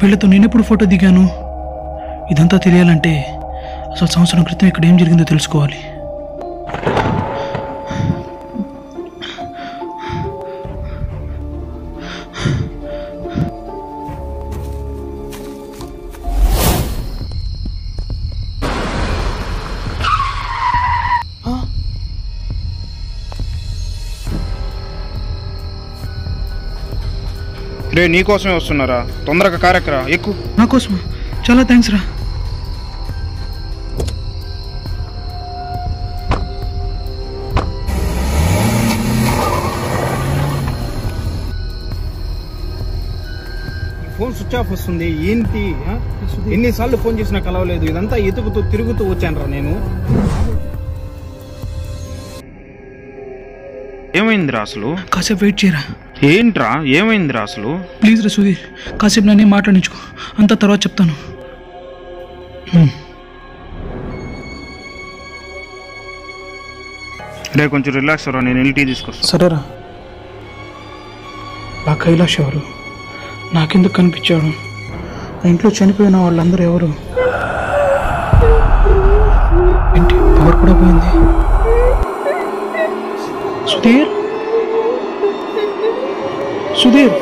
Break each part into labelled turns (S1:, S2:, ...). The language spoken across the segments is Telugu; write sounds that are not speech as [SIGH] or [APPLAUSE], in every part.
S1: వీళ్ళతో నేనెప్పుడు ఫోటో దిగాను? ఇదంతా తెలియాలంటే అసలు సంవత్సరం క్రితం ఇక్కడ ఏం జరిగిందో తెలుసుకోవాలి.
S2: రే నీకోసమే వస్తున్నారా? తొందరగా కారెక్కరా ఎక్కువ
S1: నా కోసం చాలా థ్యాంక్స్ రా.
S2: ఫోన్ స్విచ్ ఆఫ్ వస్తుంది. ఏంటి? ఎన్నిసార్లు ఫోన్ చేసినా కలవలేదు. ఇదంతా ఎతుకుతూ తిరుగుతూ వచ్చానురా నేను. ఏమైందిరా అసలు?
S1: కాసేపు వెయిట్ చేయరా.
S2: ఏంట్రా? ఏమైందిరా అసలు?
S1: ప్లీజ్ రా సుధీర్ కాసేపు నన్ను మాట్లాడించుకో. అంతా తర్వాత చెప్తాను.
S2: రే కొంచెం రిలాక్స్ రా నేను వెళ్ళి టీ తీసుకొస్తాను
S1: సరేరా. ఆ కైలాష్ ఎవరు? నాకెందుకు కనిపించాడు? ఆ ఇంట్లో చనిపోయిన వాళ్ళందరూ ఎవరు? ఏంటి పవర్ కూడా పోయింది? సుధీర్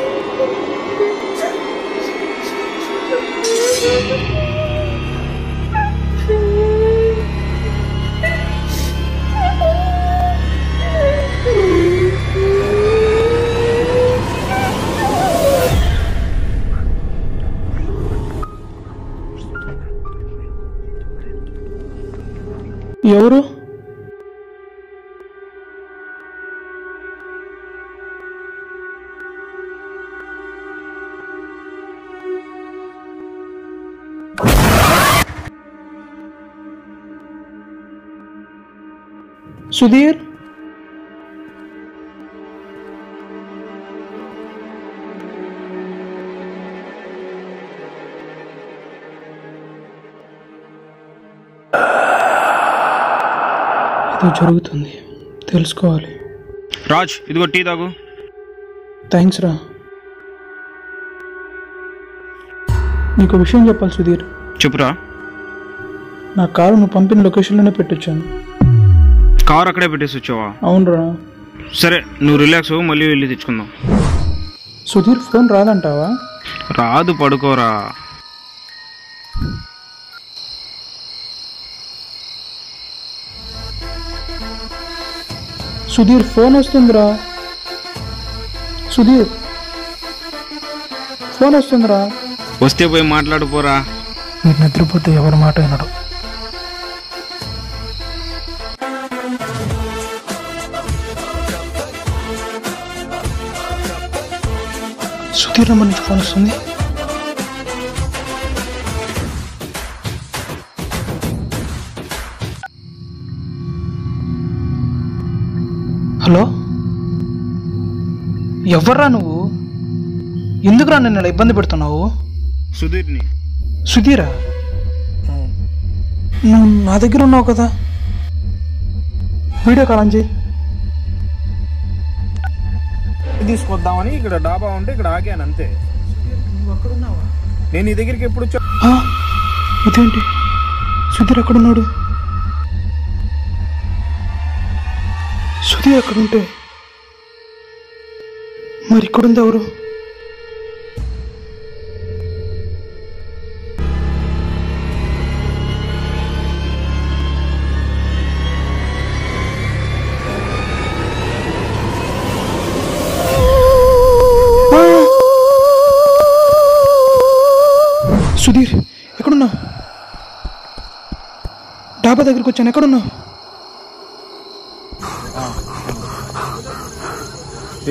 S1: ఎవరు సుధీర్? ఏదో జరుగుతుంది. తెలుసుకోవాలి.
S2: రాజ్ ఇదిగో టీ తాగు.
S1: థ్యాంక్స్ రా. నీకు విషయం చెప్పాలి సుధీర్.
S2: చెప్పురా.
S1: నా కారు నువ్వు పంపిన లొకేషన్లోనే పెట్టొచ్చాను.
S2: కార్ అక్కడే పెట్టేసి వచ్చావా?
S1: అవునరా.
S2: సరే నువ్వు రిలాక్స్ అవ్వు మళ్ళీ వెళ్ళి తెచ్చుకుందాం.
S1: సుధీర్ ఫోన్ రాదంటావా?
S2: రాదు పడుకోరా.
S1: సుధీర్ ఫోన్ వస్తుందిరా. సుధీర్. ఫోన్ వస్తుందిరా.
S2: వస్తే పోయి మాట్లాడుకోరా.
S1: మీరు నిద్రపోతే ఎవరి మాట వినడు. సుధీర్ నెంబర్ నుంచి ఫోన్ వస్తుంది హలో ఎవర్రా నువ్వు? ఎందుకురా నన్ను ఇలా ఇబ్బంది పెడుతున్నావు?
S2: సుధీర్ని.
S1: సుధీరా? నువ్వు నా దగ్గర ఉన్నావు కదా. వీడియో కాల్ ఆన్
S2: తీసుకొద్దామని ఇక్కడ డాబా ఉంటే ఇక్కడ ఆగాను అంతే. నేను నీ దగ్గరికి ఎప్పుడు వచ్చా?
S1: ఇదేంటి? సుధీర్ ఎక్కడున్నాడు? సుధీర్ ఎక్కడుంటే? మరి ఇక్కడుంది ఎవరు? డాబా దగ్గరికి వచ్చాను. ఎక్కడున్నావు?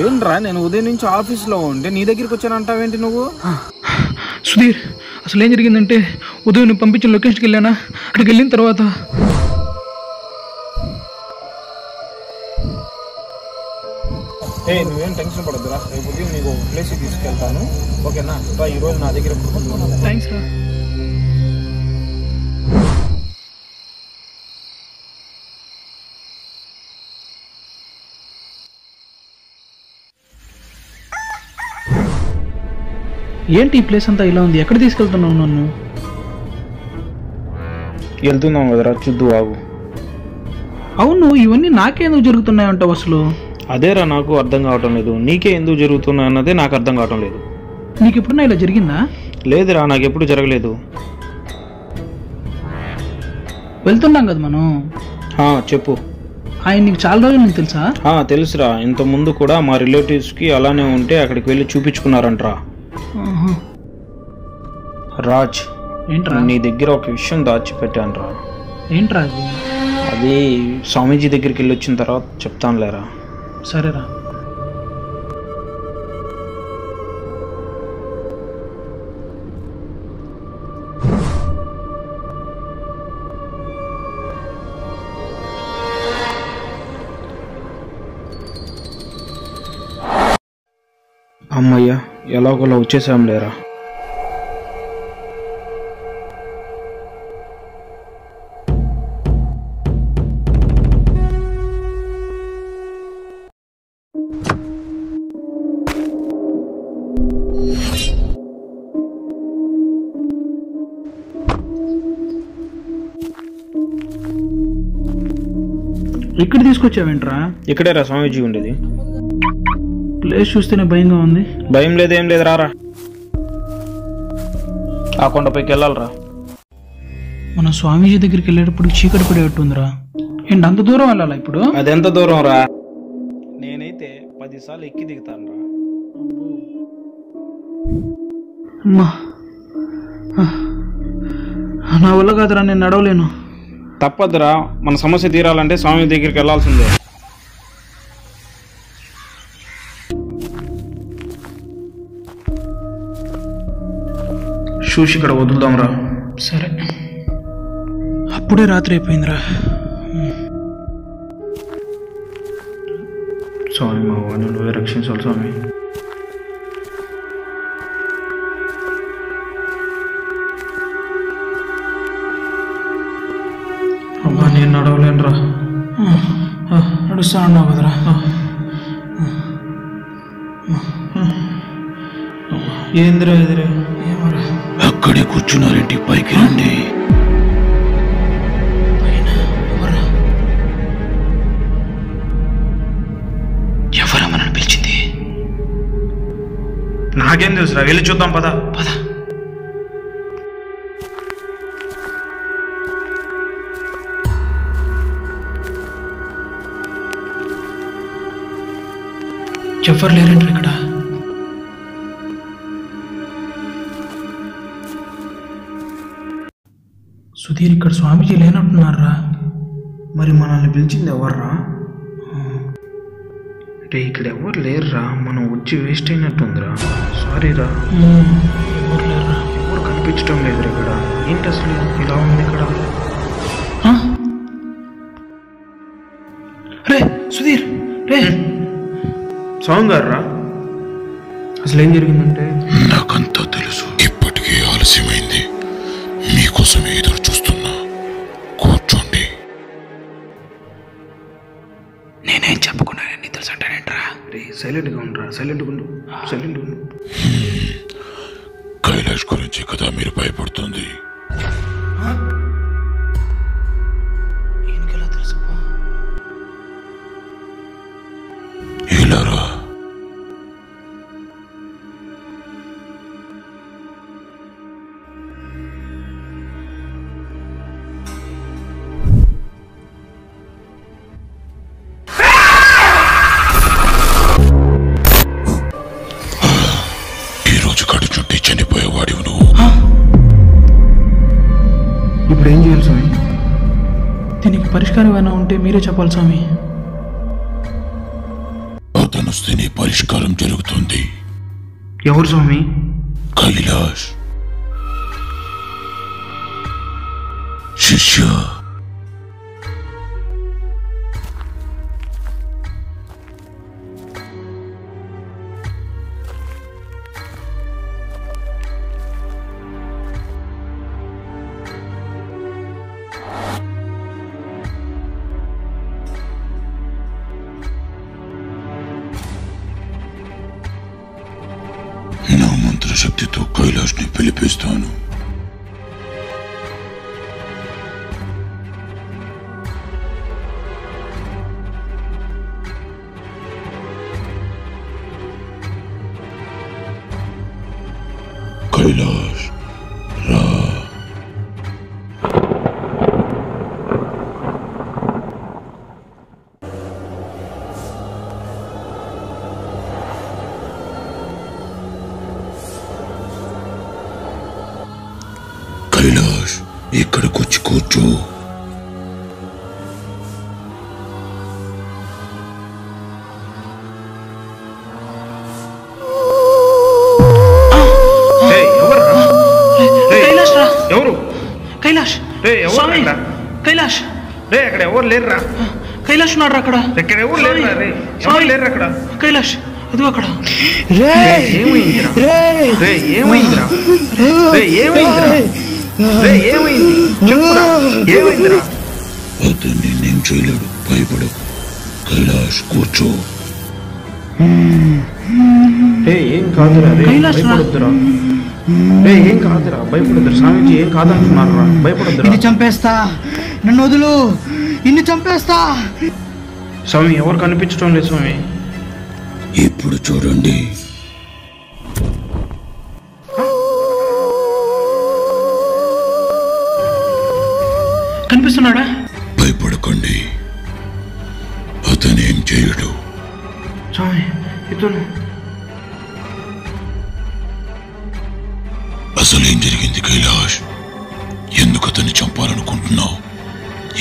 S2: ఏంట్రా నేను ఉదయం నుంచి ఆఫీస్లో ఉంటే నీ దగ్గరికి వచ్చానంటావేంటి నువ్వు?
S1: సుధీర్ అసలు ఏం జరిగిందంటే ఉదయం నువ్వు పంపించిన లొకేషన్కి వెళ్ళానా? అక్కడికి వెళ్ళిన తర్వాత
S2: ఏ నువ్వేం టెన్షన్ పడద్దురా. రేపు ఉదయం నీకు ప్లేస్కి తీసుకెళ్తాను. ఓకేనా? రా ఈ రోజు నా దగ్గర
S1: థ్యాంక్స్ రా. ఏంటి ఈ ప్లేస్ అంతా ఇలా ఉంది? ఎక్కడ తీసుకెళ్తున్నావు నన్ను?
S2: వెళ్తున్నాం కదరా చూద్దు ఆగు.
S1: అవును ఇవన్నీ నాకెందుకు జరుగుతున్నాయంటావు అసలు?
S2: అదేరా నాకు అర్థం కావటం లేదు. నీకే ఎందుకు జరుగుతున్నా అన్నదే నాకు అర్థం కావటం లేదు.
S1: నీకు ఎప్పుడన్నా ఇలా జరిగిందా?
S2: లేదురా నాకు ఎప్పుడు జరగలేదు.
S1: వెళ్తున్నాం కదా మనం?
S2: ఆ, చెప్పు.
S1: ఆయన నీకు చాలా రోజుల తెలుసా?
S2: ఆ, తెలుసురా. ఇంత ముందు కూడా మా రిలేటివ్స్కి అలానే ఉంటే అక్కడికి వెళ్ళి చూపించుకున్నారంట్రా. రాజ్
S1: ఏంట్రా?
S2: నీ దగ్గర ఒక విషయం దాచిపెట్టానురా
S1: ఏంట్రా అది?
S2: అది స్వామీజీ దగ్గరికి వెళ్ళి వచ్చిన తర్వాత చెప్తానులేరా
S1: సరేరా.
S2: అమ్మయ్య ఎలాగోలా వచ్చేసాం లేరా?
S1: ఇక్కడ తీసుకొచ్చావేంట్రా?
S2: ఇక్కడేరా స్వామీజీ ఉండేది.
S1: ప్లేస్ చూస్తేనే భయంగా ఉంది.
S2: భయం లేదు ఏం లేదు రారా. ఆ కొండపైకి వెళ్ళాలరా.
S1: మన స్వామీజీ దగ్గరికి వెళ్ళేటప్పుడు చీకటి పడేటట్టుందిరా. ఏంటి అంత దూరం వెళ్ళాలా ఇప్పుడు?
S2: అది ఎంత దూరం రా నేనైతే పదిసార్లు ఎక్కి దిగుతాను రా
S1: అమ్మా. నా వల్ల కాదురా నేను నడవలేను.
S2: తప్పదురా. మన సమస్య తీరాలంటే స్వామి దగ్గరికి వెళ్ళాల్సిందే చూసి ఇక్కడ వదులుదాంరా.
S1: సరే. అప్పుడే రాత్రి అయిపోయిందిరా.
S2: స్వామి మా వాడిని నువ్వే రక్షించాలి స్వామి.
S1: నడుస్తానన్నావు కదరా. ఏందిరా ఎదురే ఏమరా.
S3: అక్కడే కూర్చున్నారేంటి? పైకి రండి.
S1: పైన ఎవరా?
S3: ఎవరా మనల్ని పిలిచింది?
S2: నాకేం తెలుసురా వెళ్ళి చూద్దాం పద.
S3: పద.
S1: ఎవరు లేరంటారు ఇక్కడ. సుధీర్ ఇక్కడ స్వామీజీ లేనట్టున్నారా
S2: మరి మనల్ని పిలిచింది ఎవర్రా? రే ఇక్కడ ఎవరు లేరురా? మనం వచ్చి వేస్ట్ అయినట్టుందిరా. సారీ రా.
S1: ఎవరు లేరా
S2: ఎవరు కనిపించడం లేదురా ఇక్కడ. ఏంటి అసలు ఇలా ఉంది ఇక్కడ?
S1: రే సుధీర్ రే!
S2: స్వామి గారు రా అసలు ఏం జరిగిందంటే?
S3: నాకంతా తెలుసు. ఇప్పటికే ఆలస్యమైంది. మీకోసమే ఎదురు చూస్తున్నా. కూర్చోండి. నేనేం చెప్పకుండా నీ తెలుసు అంటానేంట్రా
S2: సైలెంట్గా ఉండరా సైలెంట్గా ఉండు సైలెంట్ ఉండు.
S3: కైలాష్ గురించి కదా మీరు భయపడుతుంది?
S1: చెప్పాలి స్వామి.
S3: అతనుస్తే నీ పరిష్కారం జరుగుతుంది.
S2: ఎవరు స్వామి?
S3: కైలాష్. శిష్య. అష్టశక్తితో కైలాష్ని పిలిపిస్తాను రే
S2: ఏమైంది చెప్పురా. ఏమైందిరా
S3: అతన్ని నేను చేయలేడు భయపడకు కైలాష్ కూర్చో.
S2: ఏం కాదురా
S1: కైలాష్.
S2: భయపడొద్దురా. ఏం కాదురా భయపడొద్దురా. స్వామీజీ ఏం కాదంటున్నారా? భయపడొద్దురా.
S4: ఇది చంపేస్తా. నన్ను వదులు. ఇన్ని చంపేస్తా.
S2: స్వామి ఎవరు కనిపించడం లేదు స్వామి.
S3: ఇప్పుడు చూడండి.
S1: కనిపిస్తున్నాడా?
S3: భయపడకండి. అతనేం చేయడు.
S2: స్వామి ఇతను.
S3: అసలేం జరిగింది కైలాష్? ఎందుకు అతన్ని చంపాలనుకుంటున్నావు?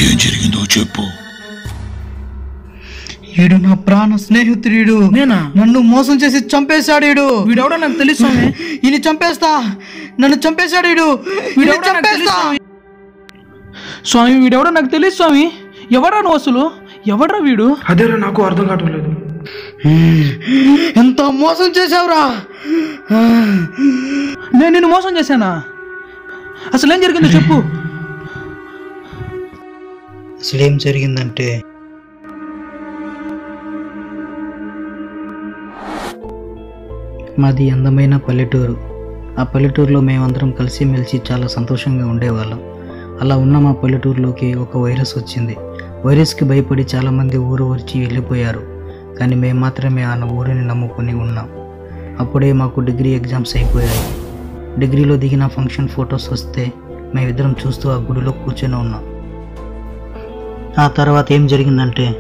S3: ఏం జరిగిందో చెప్పు.
S4: ఈడు నా ప్రాణ స్నేహితుడు
S1: నేనా?
S4: నన్ను మోసం చేసి చంపేశాడు ఈడు
S1: వీడెవడో నాకు తెలుసు స్వామి.
S4: ఈయన చంపేస్తా. నన్ను చంపేశాడు ఈడు ఈయన్ని
S1: వీడెవడో నాకు తెలుసు
S4: చంపేస్తా
S1: స్వామి. వీడెవడో నాకు తెలియదు స్వామి. ఎవడా నువ్వు అసలు? ఎవడ్రా వీడు?
S2: అదేరా నాకు అర్థం కావట్లేదు
S4: ఎంత మోసం చేశావురా?
S1: నేను నిన్ను మోసం చేశానా? అసలు ఏం జరిగిందో చెప్పు.
S4: అసలు ఏం జరిగిందంటే మాది అందమైన పల్లెటూరు. ఆ పల్లెటూరులో మేమందరం కలిసిమెలిసి చాలా సంతోషంగా ఉండేవాళ్ళం. అలా ఉన్న మా పల్లెటూరులోకి ఒక వైరస్ వచ్చింది. వైరస్కి భయపడి చాలామంది ఊరు వచ్చి వెళ్ళిపోయారు. కానీ మేము మాత్రమే ఆ ఊరిని నమ్ముకొని ఉన్నాం. అప్పుడే మాకు డిగ్రీ ఎగ్జామ్స్ అయిపోయాయి. డిగ్రీలో దిగిన ఫంక్షన్ ఫొటోస్ వస్తే మేమిద్దరం చూస్తూ ఆ గుడిలో కూర్చొని ఉన్నాం. ఆ తర్వాత ఏం జరిగిందంటే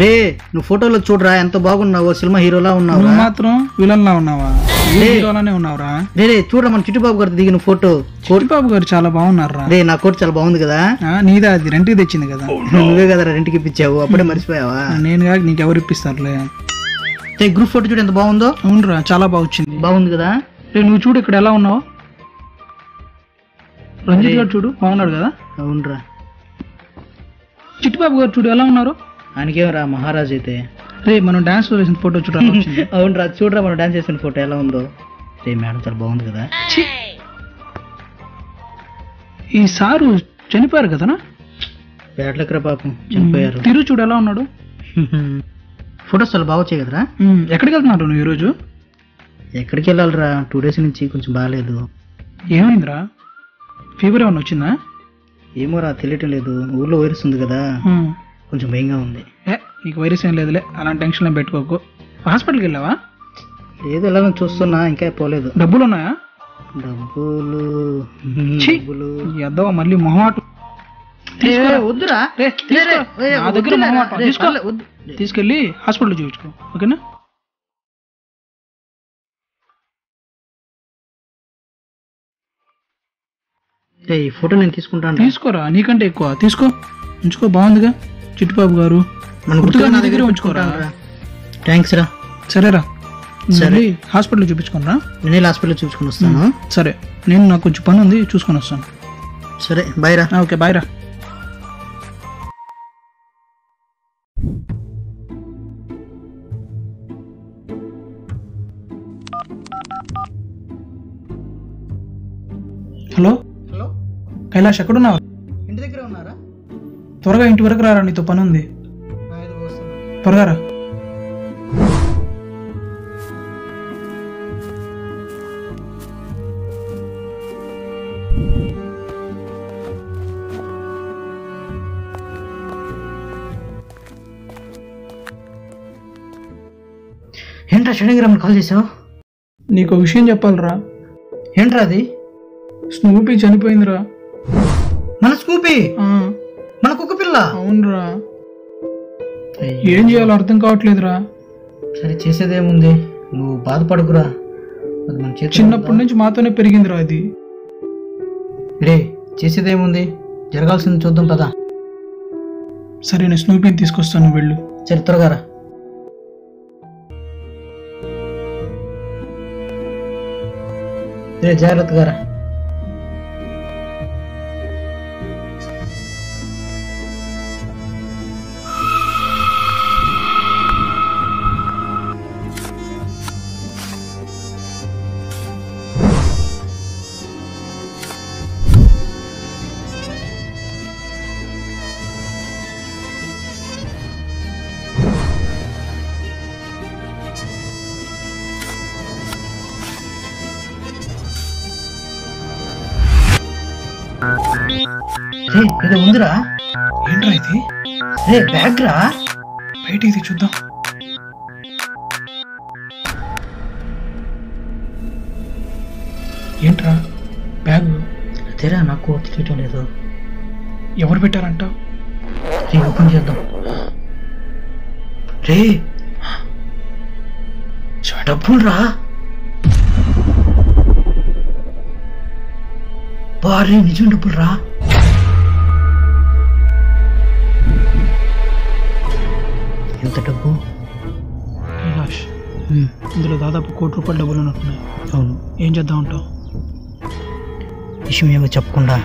S4: రే నువ్వు ఫోటోలో చూడరా ఎంత బాగున్నావో సినిమా హీరోలా ఉన్నావు
S1: నువ్వు మాత్రం విలన్లా ఉన్నావా? హీరోలానే ఉన్నావురా?
S4: రే రే చూడరా మన చిట్టుబాబు గారు దిగిన ఫోటో.
S1: కోటిబాబు గారు చాలా బాగున్నారా
S4: రే నా కోట్ చాలా బాగుంది కదా.
S1: నీదే అది? రెంట్కి తెచ్చింది కదా.
S4: నువ్వే కదా రెంట్కి ఇప్పించావు అప్పుడే మర్చిపోయావా?
S1: నేను కాక నీకు ఎవరు ఇప్పిస్తారులే.
S4: రే గ్రూప్ ఫోటో చూడు ఎంత బాగుందో.
S1: అవునరా చాలా బాగా వచ్చింది.
S4: బాగుంది కదా.
S1: రే నువ్వు చూడు ఇక్కడ ఎలా ఉన్నావు. రంజిత్ గారు చూడు బాగున్నాడు కదా.
S4: అవునరా.
S1: చిట్టుబాబు గారు చూడు ఎలా ఉన్నారు?
S4: ఆయనకేమరా మహారాజ్ అయితే?
S1: రే మనం డాన్స్ వేసిన ఫోటో చూడాలి [LAUGHS] వచ్చింది.
S4: అవునరా చూడరా మనం డాన్స్ చేసిన ఫోటో ఎలా ఉందో. రే మేడం చాలా బాగుంది కదా.
S1: ఈ సారు చనిపోయారు కదనా?
S4: పేటలకరా పాపం? చనిపోయారు.
S1: తిరు చూడు ఎలా ఉన్నాడు. [LAUGHS]
S4: ఫొటోస్ చాలా బాగా వచ్చాయి కదరా.
S1: ఎక్కడికి వెళ్తున్నారు నువ్వు ఈరోజు?
S4: ఎక్కడికి వెళ్ళాలిరా? టూ డేస్ నుంచి కొంచెం బాగాలేదు.
S1: ఏమైందిరా? ఫీవర్ ఏమైనా వచ్చిందా?
S4: ఏమోరా తెలియటం లేదు. ఊర్లో వైరస్ ఉంది కదా. కొంచెం భయంగా ఉంది.
S1: ఏ నీకు వైరస్ ఏం లేదులే అలాంటి టెన్షన్ ఏం పెట్టుకోకు. హాస్పిటల్కి వెళ్ళావా?
S4: ఏదో ఎలా చూస్తున్నా ఇంకా పోలేదు.
S1: డబ్బులు ఉన్నాయా
S4: డబ్బులు
S1: ఛీ!
S4: డబ్బులు.
S1: ఎద్దవ మళ్ళీ మొహమాటం.
S4: వద్దురా.
S1: రే, తీసుకో. నా దగ్గర. మొహమాటం. తీసుకో. తీసుకెళ్ళి హాస్పిటల్ చూపించుకో. ఓకేనా?
S4: ఈ ఫోటో నేను తీసుకుంటాను
S1: తీసుకోరా? నీకంటే ఎక్కువ. తీసుకో. ఉంచుకో బాగుందిగా. చిట్టుబాబు గారు.
S4: మన
S1: గుర్తుగా నా దగ్గరే ఉంచుకోరా
S4: థ్యాంక్స్ రా.
S1: సరేరా.
S4: సరే.
S1: హాస్పిటల్ చూపించుకోనరా
S4: నేను హాస్పిటల్ చూసుకుని వస్తాను.
S1: సరే. నేను నాకు కొంచెం పని ఉంది చూసుకొని వస్తాను.
S4: సరే బాయ్ రా.
S1: ఓకే బాయ్ రా. హలో?
S4: హలో?
S1: కైలాష్ ఎక్కడున్నావు? త్వరగా ఇంటి వరకు రారా నీతో పని ఉంది త్వరగా రా.
S4: ఏంట్రా షణిగిరామ్ని కాల్ చేసావు
S1: నీకు విషయం చెప్పాలరా.
S4: ఏంట్రా అది?
S1: స్నూపీ చనిపోయిందిరా.
S4: మన స్కూపీ మన కుక్క పిల్ల.
S1: అవునురా. ఏం చేయాలో అర్థం కావట్లేదురా.
S4: సరే చేసేదేముంది? నువ్వు బాధపడకురా. అది మన చేతిలో
S1: చిన్నప్పటి నుంచి మాతోనే పెరిగిందిరా అది.
S4: రే చేసేదేముంది? జరగాల్సింది చూద్దాం పదా.
S1: సరే నేను స్నూపీని తీసుకొస్తాను వెళ్ళు.
S4: సరే త్వరగా రా. రే జాగ్రత్తగా రా. ఏదో ఉందిరా.
S1: ఏంట్రా ఇది?
S4: రే బ్యాగ్ రా
S1: బయటికి ఇది చూద్దాం. ఏంట్రా? బ్యాగ్?
S4: అదేరా నాకు తెలియటం లేదు.
S1: ఎవరు పెట్టారంటావు
S4: రే ఓపెన్ చేద్దాం. రే! డబ్బులు రా బారే నిజం డబ్బులు రా ఎంత డబ్బు? ఉమ్,
S1: ఇందులో దాదాపు కోటి రూపాయల డబ్బులు ఉన్నట్టున్నాయి
S4: అవును.
S1: ఏం చేద్దాం అంటావు?
S4: విషయం ఏమో చెప్పకుండా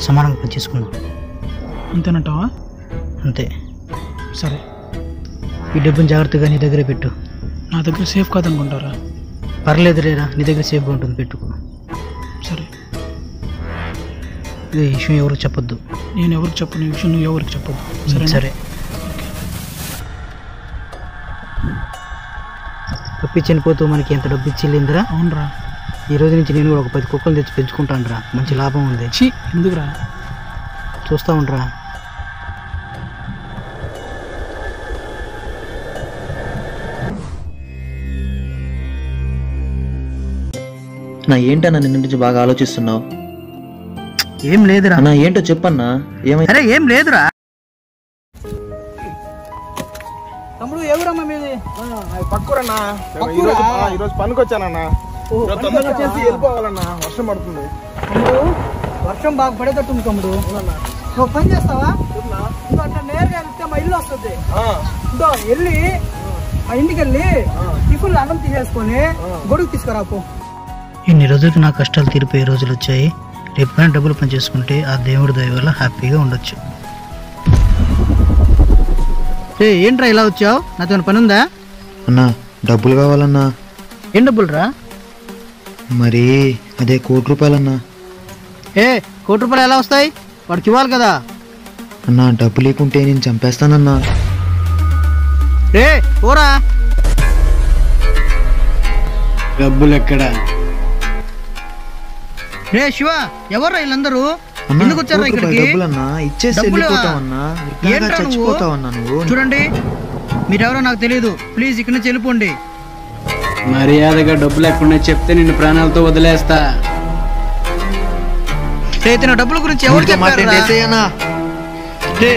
S4: సమానంగా పనిచేసుకుందాం
S1: అంతేనంటావా?
S4: అంతే.
S1: సరే.
S4: ఈ డబ్బుని జాగ్రత్తగా నీ దగ్గర పెట్టు.
S1: నా దగ్గర సేఫ్ కాదనుకుంటారా?
S4: పర్లేదు రేరా నీ దగ్గర సేఫ్గా ఉంటుంది పెట్టుకో
S1: సరే.
S4: ఈ విషయం ఎవరికి చెప్పొద్దు.
S1: నేను ఎవరికి చెప్పను ఈ విషయం నువ్వు ఎవరికి చెప్పదు సరే
S4: సరే. పప్పి చనిపోతూ మనకి ఎంత డబ్బు ఇచ్చిల్లిందిరా
S1: అవునరా.
S4: ఈ రోజు నుంచి నేను కూడా ఒక పది కుక్కలు తెచ్చి పెంచుకుంటాను రా మంచి లాభం ఉంది.
S1: ఛీ ఎందుకురా?
S4: చూస్తా ఉండరా.
S5: నా ఏంటన్నా నిన్న నుంచి బాగా ఆలోచిస్తున్నావు?
S4: ఏం లేదురా.
S5: అన్నా ఏంటో చెప్పన్నా. ఏమై
S4: అరే ఏం లేదురా. తమ్ముడు ఎవరమ్మా మీది?
S2: పక్కూరన్నా. ఈరోజు పనికి వచ్చానన్నా ఈరోజు తొందరగా చేసి వెళ్ళిపోవాలన్నా. వర్షం పడుతుంది.
S4: తమ్ముడు వర్షం బాగా పడేటట్టుంది తమ్ముడు. నువ్వు పని చేస్తావా? నువ్వు అట్లా నేరుగా వెళ్తే మా ఇల్లు వస్తుంది.
S2: ఆ,
S4: ఇందో వెళ్ళి ఆ ఇంటికి వెళ్ళి టిఫిన్ అన్నం తీసేసుకొని గొడుగు తీసుకురాపో ఇన్ని రోజులకి నా కష్టాలు తీరిపోయే రోజులు వచ్చాయి. రేపు కానీ డబ్బులు పని చేసుకుంటే ఆ దేవుడి దయ వల్ల హ్యాపీగా ఉండొచ్చు. ఏ ఏంట్రా ఇలా వచ్చావు? నాతో ఏమైనా పని ఉందా
S5: అన్నా డబ్బులు కావాలన్నా.
S4: ఏం డబ్బులు రా
S5: మరి అదే కోటి రూపాయలన్నా.
S4: ఏ కోటి రూపాయలు ఎలా వస్తాయి? వాడికి ఇవ్వాలి కదా.
S5: అన్నా డబ్బు లేకుంటే నేను చంపేస్తానన్నా.
S4: రే పోరా.
S6: డబ్బులు ఎక్కడ?
S4: రే శివ ఎవర్రా వీళ్ళందరూ? ఎందుకు వచ్చారా ఇక్కడికి?
S5: డబ్బులన్నా ఇచ్చేసి? వెళ్ళిపోతావన్నా
S4: నువ్వు?
S5: చచ్చిపోతావన్నా నువ్వు?
S4: చూడండి. మీరెవరో నాకు తెలియదు ప్లీజ్ ఇక్కడి నుంచి వెళ్ళిపోండి.
S6: మర్యాదగా డబ్బులు ఎక్కడున్నా చెప్తే నిన్ను ప్రాణాలతో వదిలేస్తా.
S4: రే ఇతను డబ్బుల గురించి ఎవరు చెప్పారు? రే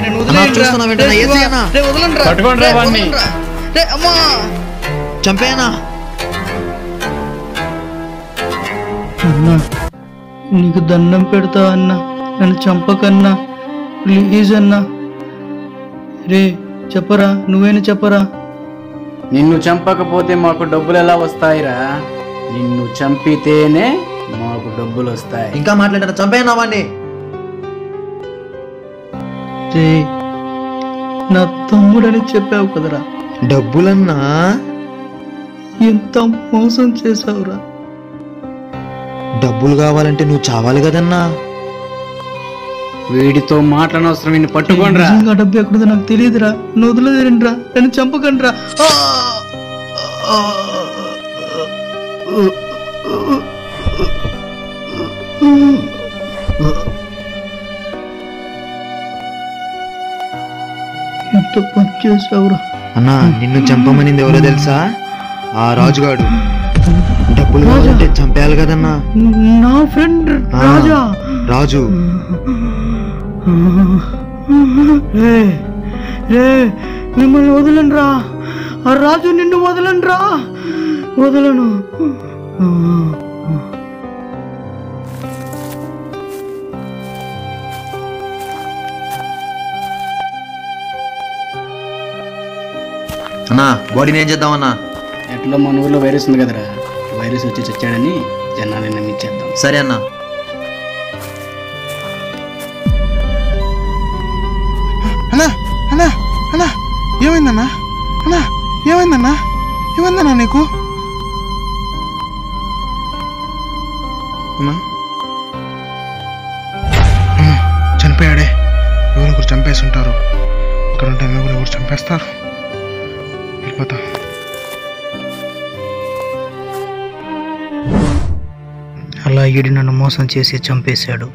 S4: నేను. రే అమ్మా.
S5: చంపేనా
S4: అన్నా నీకు దండం పెడతా అన్నా. నన్ను చంపకన్నా ప్లీజ్ అన్నా. రే చెప్పరా నువ్వేనా చెప్పరా?
S6: నిన్ను చంపకపోతే మాకు డబ్బులు ఎలా వస్తాయిరా? నిన్ను చంపితేనే మాకు డబ్బులు వస్తాయి
S5: ఇంకా మాట్లాడారా చంపేనా వాడిని
S4: రే నా తమ్ముడని చెప్పావు కదరా.
S5: డబ్బులన్నా?
S4: ఎంత మోసం చేసావురా
S5: డబ్బులు కావాలంటే నువ్వు చావాలి కదన్నా.
S6: వీడితో మాట్లాడనవసరం నిన్ను పట్టుకోండిరా.
S4: నిజంగా డబ్బు ఎక్కడుందో నాకు తెలియదురా. నువ్వు నన్ను! ఎంత పని చేసావురా
S5: అన్నా నిన్ను చంపమనింది ఎవరో తెలుసా? ఆ రాజుగాడు. డబ్బులు కావాలంటే చంపేయాలి కదన్నా.
S4: నా ఫ్రెండ్ రాజా.
S5: రాజు.
S4: రే రే మిమ్మల్ని వదలను రా ఆ రాజు నిన్ను వదలను రా వదలను.
S5: అన్నా బాడీని ఏం చేద్దామన్నా?
S6: ఎట్లా మన ఊర్లో వైరస్ ఉంది కదరా. వైరస్ వచ్చి చచ్చాడని జనాన్ని నమ్మించేద్దాం.
S5: సరే అన్నా.
S2: అన్నా ఏమైందన్నా? అన్నా ఏమైందన్నా? ఏమైందన్నా నీకు? అమ్మా, చనిపోయాడే. ఎవరు ఒకరు చంపేసి ఉంటారు ఇక్కడ ఉంటే కూడా ఎవరు చంపేస్తారు. వెళ్ళిపోతా.
S4: అలా ఈడి నన్ను మోసం చేసి చంపేశాడు.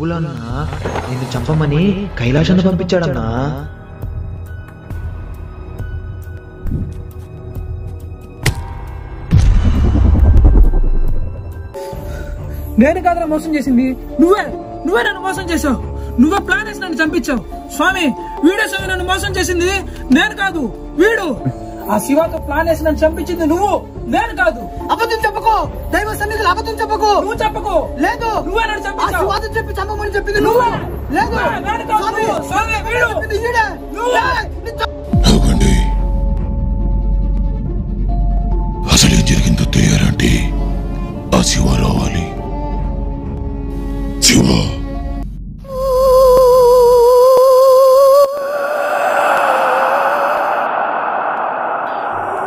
S5: డబ్బులన్నా నిన్ను చంపమని కైలాసాన్ని పంపించాడన్నా.
S1: నేను కాదురా మోసం చేసింది. నువ్వే. నువ్వే నన్ను మోసం చేసావు నువ్వే ప్లాన్ వేసి నన్ను చంపించావు. స్వామి వీడే స్వామి నన్ను మోసం చేసింది. నేను కాదు. వీడు. ఆ శివతో ప్లాన్ వేసి నన్ను చంపించింది నువ్వు. నేను కాదు.
S7: అబద్ధం చెప్పకు. దైవ సన్నిధిలో అబద్ధం చెప్పకు.
S1: నువ్వు చెప్పకు.
S7: లేదు.
S1: నువ్వే
S7: చెప్పి చంపమని చెప్పింది నువ్వు. లేదు.
S3: అసలు ఏం జరిగిందో తెలియాలంటే ఆ శివ రావాలి. శివ.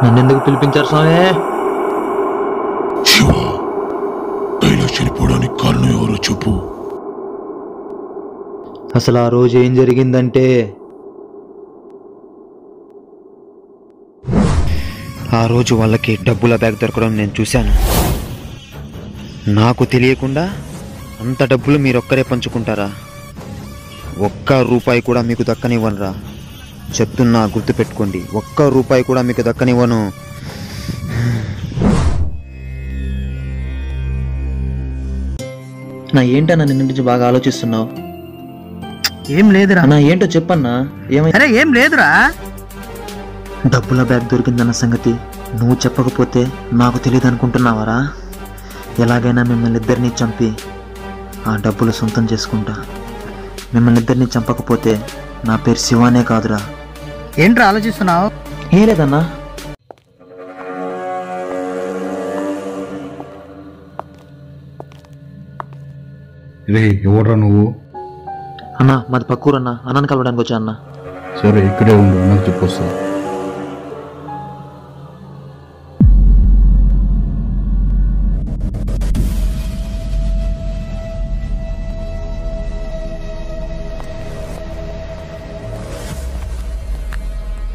S5: నన్నెందుకు పిలిపించారు స్వామి? అసలు ఆ రోజు ఏం జరిగిందంటే? ఆ రోజు వాళ్ళకి డబ్బుల బ్యాగ్ దొరకడం నేను చూశాను. నాకు తెలియకుండా అంత డబ్బులు మీరొక్కరే పంచుకుంటారా? ఒక్క రూపాయి కూడా మీకు దక్కనివ్వనురా. చెప్తున్నా గుర్తుపెట్టుకోండి ఒక్క రూపాయి కూడా మీకు దక్కనివ్వను. నా ఏంటన్నా నిన్న నుంచి బాగా ఆలోచిస్తున్నావు?
S4: ఏం లేదురా.
S5: అన్నా ఏంటో చెప్పన్నా ఏమైంది
S4: అరే ఏం లేదురా.
S5: డబ్బుల బ్యాగ్ దొరికిందన్న సంగతి నువ్వు చెప్పకపోతే నాకు తెలియదు అనుకుంటున్నావారా? ఎలాగైనా మిమ్మల్ని ఇద్దరిని చంపి ఆ డబ్బులు సొంతం చేసుకుంటా. మిమ్మల్ని ఇద్దరిని చంపకపోతే నా పేరు శివానే కాదురా.
S4: ఏంట్రా ఆలోచిస్తున్నావు?
S5: ఏం లేదన్నా.
S8: రే ఎవడ్రా నువ్వు?
S5: అన్నా మాది పక్కూరన్నా అన్నాన్ని కలవడానికి వచ్చా అన్న.
S8: సరే ఇక్కడే ఉండు నాకు చెప్పొస్తా.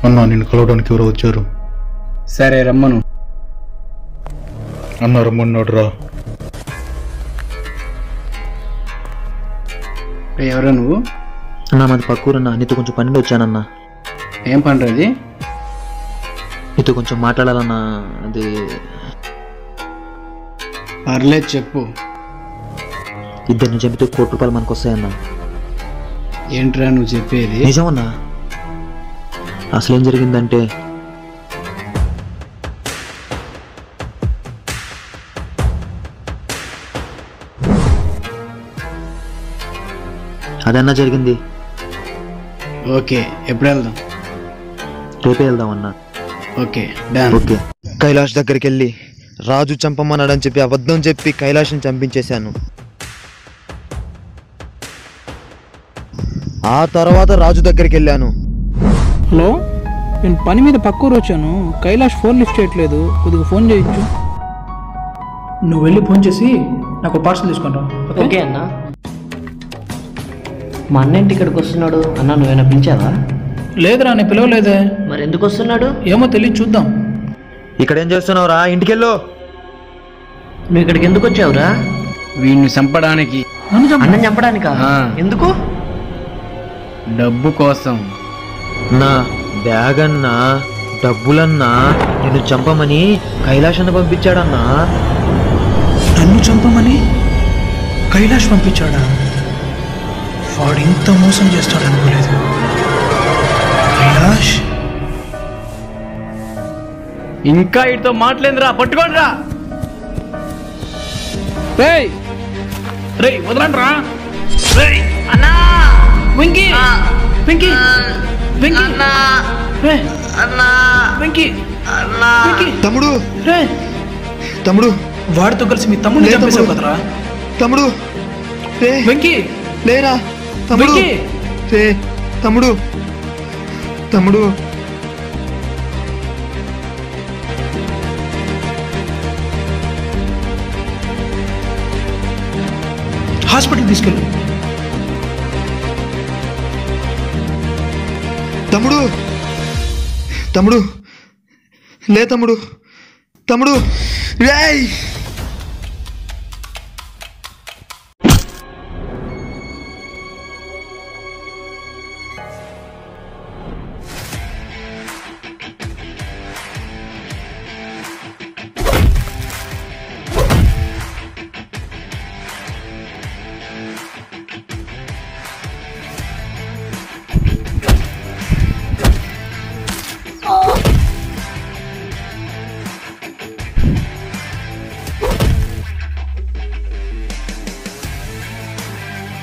S2: అన్నా నిన్ను కలవడానికి ఎవరో వచ్చారు?
S6: సరే రమ్మను.
S2: అన్న రమ్మన్నాడు రా
S6: ఎవరా నువ్వు?
S5: అన్నా మాది పక్కూరన్నా. నీతో కొంచెం పన్నెండు వచ్చానన్నా.
S6: ఏం పండ్రా అది?
S5: నీతో కొంచెం మాట్లాడాలన్నా. అది
S6: పర్లేదు చెప్పు.
S5: ఇద్దరిని చంపితే కోటి రూపాయలు మనకు వస్తాయన్నా
S6: ఏంట్రా నువ్వు చెప్పేది?
S5: నిజమన్నా? అసలు ఏం జరిగిందంటే అదన్నా జరిగింది?
S6: ఓకే ఎప్పుడు వెళ్దాం?
S5: రేపే వెళ్దామన్నా
S6: ఓకే డన్.
S5: ఓకే. కైలాష్ దగ్గరికి వెళ్ళి రాజు చంపమన్నాడని చెప్పి అబద్ధం చెప్పి కైలాష్ని చంపించేశాను. ఆ తర్వాత రాజు దగ్గరికి వెళ్ళాను
S1: హలో నేను పని మీద పక్కూరు వచ్చాను. కైలాష్ ఫోన్ లిఫ్ట్ చేయట్లేదు. కొద్దిగా ఫోన్ చేయొచ్చు. నువ్వు వెళ్ళి ఫోన్ చేసి నాకు పార్సల్ తీసుకుంటావు.
S9: ఓకే అన్న. మా అన్న ఇంటి ఇక్కడికి వస్తున్నాడు. అన్న నువ్వేనా పిలిచావా?
S1: లేదురా నేను పిలవలేదే.
S9: మరి ఎందుకు వస్తున్నాడు?
S1: ఏమో తెలియదు చూద్దాం.
S5: ఇక్కడ ఏం చేస్తున్నావురా? ఇంటికెళ్ళు.
S9: నువ్వు ఇక్కడికి ఎందుకు వచ్చావురా?
S6: వీడిని చంపడానికి.
S9: అన్నం చంపడానికా?
S6: ఆ.
S9: ఎందుకు?
S6: డబ్బు కోసం.
S5: నా బ్యాగ్ అన్నా డబ్బులన్నా నిన్ను చంపమని కైలాష్ పంపించాడన్నా.
S1: నన్ను చంపమని కైలాష్ పంపించాడా? వాడు ఇంత మోసం చేస్తాడు అనుకోలేదు. కైలాష్?
S6: ఇంకా ఇటుతో మాట్లాడిందిరా పట్టుకోండి రా
S1: వదలండి
S9: అన్నా!
S1: వెంకీ! వెంకీ! వెంకీ!
S9: అన్నా!
S1: వెంకీ!
S9: అన్నా!
S1: వెంకీ!
S2: తమ్ముడు!
S1: రే!
S2: తమ్ముడు!
S1: వాడితో కలిసి మీ
S2: తమ్ముడు.
S1: కదరా?
S2: తమ్ముడు! రే
S1: వెంకీ!
S2: లేరా? తమ్ముడు. రే తమ్ముడు. తమ్ముడు.
S1: హాస్పిటల్ తీసుకెళ్ళు.
S2: తమ్ముడు. తమ్ముడు. లే తమ్ముడు. తమ్ముడు. రేయ్!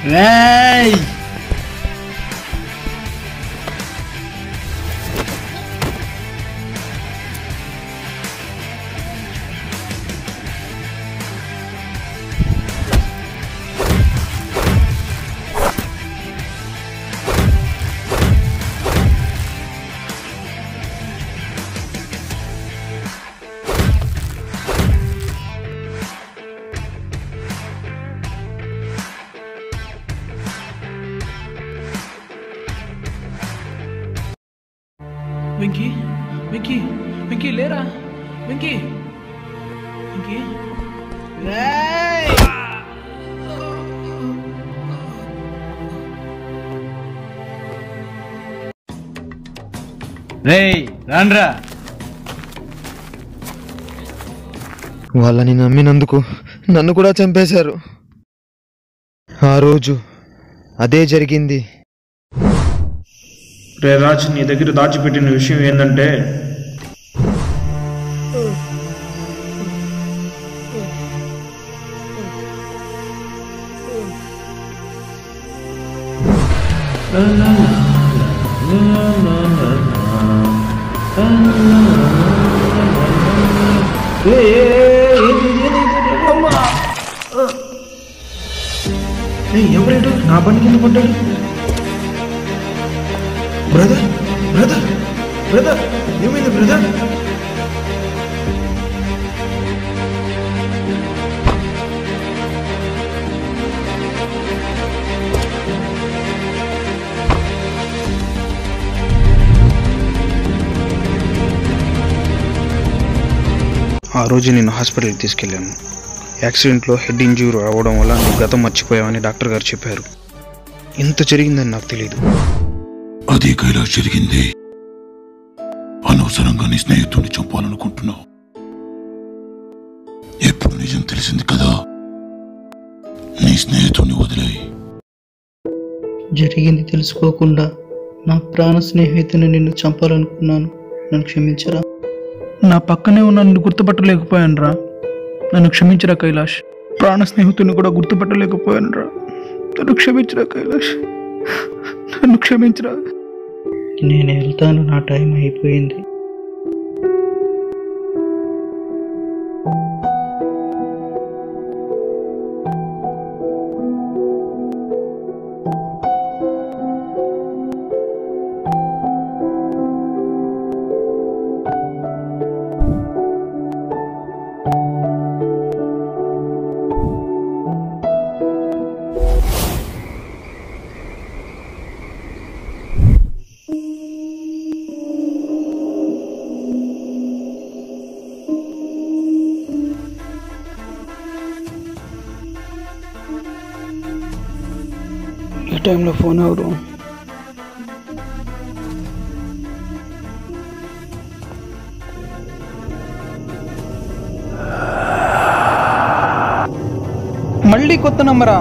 S6: రేయ్
S1: వెంకీ
S6: రేయ్ రాండ్రా
S2: వాళ్ళని నమ్మినందుకు నన్ను కూడా చంపేశారు. ఆ రోజు అదే జరిగింది.
S10: రే రాజ్ నీ దగ్గర దాచిపెట్టిన విషయం ఏంటంటే
S1: ఎవరేడు నా బండి కింద పడ్డాడు బ్రదర్ బ్రదర్ బ్రదర్ ఏమైంది బ్రదర్
S2: ఆ రోజు నేను హాస్పిటల్కి తీసుకెళ్ళాను. యాక్సిడెంట్లో హెడ్ ఇంజ్యూర్ అవ్వడం వల్ల నువ్వు గతం మర్చిపోయావని డాక్టర్ గారు చెప్పారు. ఇంత జరిగిందని నాకు తెలియదు
S3: అదే కైలాష్ జరిగింది. అనవసరంగా నీ స్నేహితుడిని చంపాలనుకుంటున్నావు. ఎప్పుడు నిజం తెలిసింది కదా? నీ స్నేహితుడిని వదిలేయి.
S4: జరిగింది తెలుసుకోకుండా నా ప్రాణ స్నేహితుని నిన్ను చంపాలనుకున్నాను. నన్ను క్షమించరా?
S1: నా పక్కనే ఉన్న నిన్ను గుర్తుపట్టలేకపోయాను రా నన్ను క్షమించరా కైలాష్. ప్రాణ స్నేహితుని కూడా గుర్తుపట్టలేకపోయాను రా నన్ను క్షమించరా కైలాష్. నన్ను క్షమించరా.
S4: నేను వెళ్తాను నా టైం అయిపోయింది.
S1: టైంలో ఫోన్ ఎవరు మళ్ళీ కొత్త నంబరా